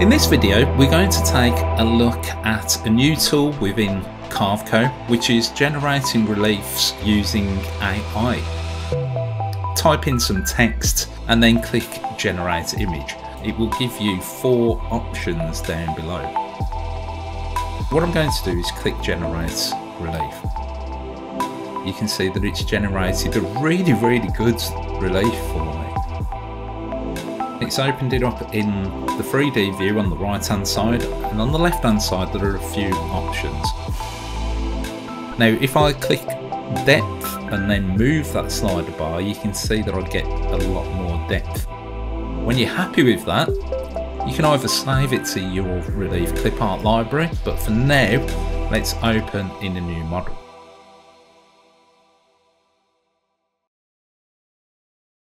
In this video we're going to take a look at a new tool within Carveco which is generating reliefs using AI. Type in some text and then click generate image. It will give you four options down below. What I'm going to do is click generate relief. You can see that it's generated a really really good relief for me. It's opened it up in the 3D view on the right hand side and on the left hand side there are a few options. Now if I click depth and then move that slider bar you can see that I get a lot more depth. When you're happy with that you can either save it to your Relief clip art library but for now let's open in a new model.